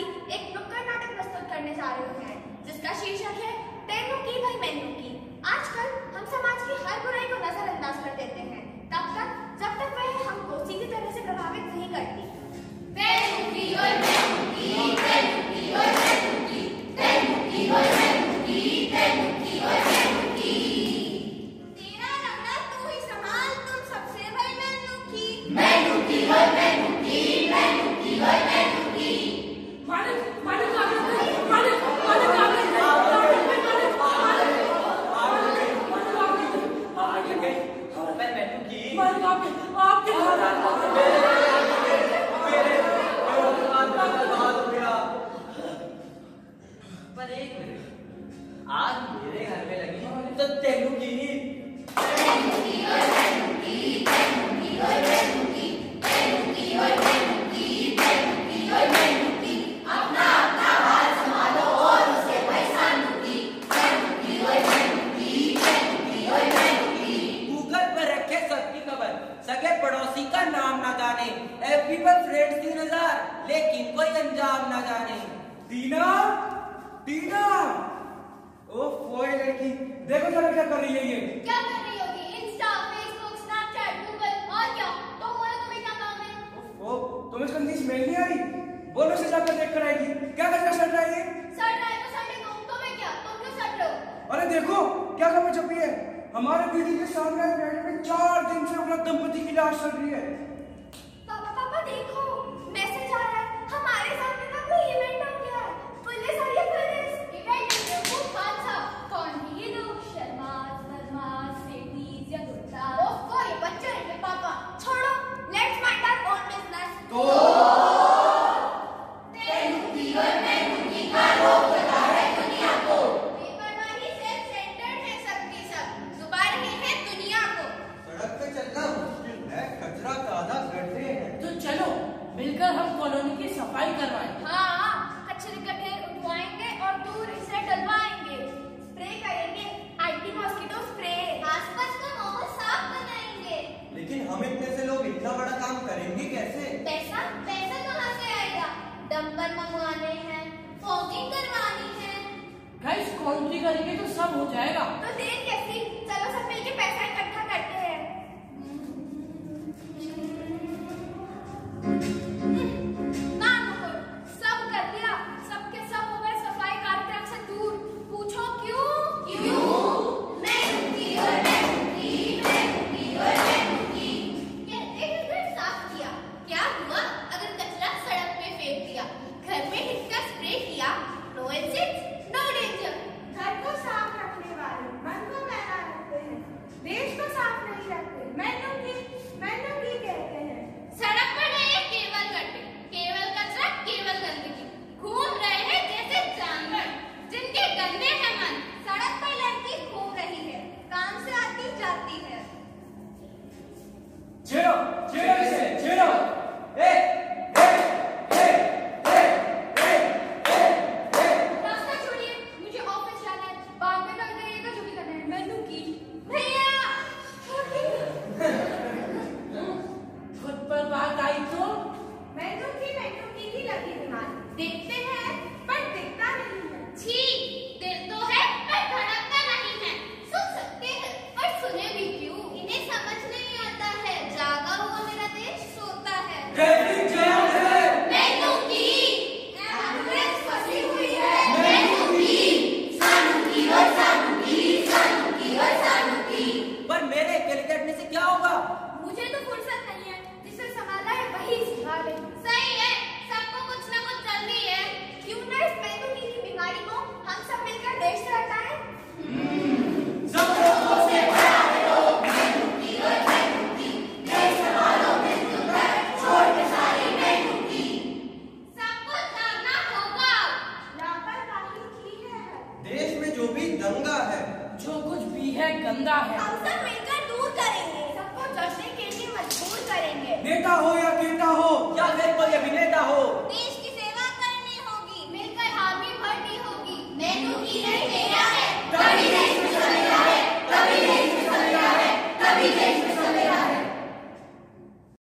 एक नुक्कड़ नाटक प्रस्तुत करने जा रहे हैं जिसका शीर्षक है, तेनू की भाई मैनू टीवी पर फ्रेंड की नज़र लेकिन कोई अंजाम ना जाने। दीना दीना। ओ फोए लड़की देखो जरा क्या कर रही है ये। क्या कर रही होगी? इंस्टा फेसबुक स्नैपचैट गूगल और क्या? तो बोलो तुम्हें क्या काम है? ओ तुम्हें इसका नीच मेल नहीं आ रही? बोलो से जाकर देख कर आएगी क्या कर रहा है ये सट रहा है तो सट तो मैं क्या? तुम क्यों सट रहे हो अरे देखो क्या खबर छपी है? हमारे दीदी के सामने बेड पे चार दिन से अपना दंपति की लाश चल रही है। देखो प्लम्बर मंगवाने हैं फॉगिंग करवानी है। गाइस कॉन्ट्री करेंगे तो सब हो जाएगा। ऊपर बाग आई तो? मैं तो थी मैं तो की लगी बीमार देख 내가 허야.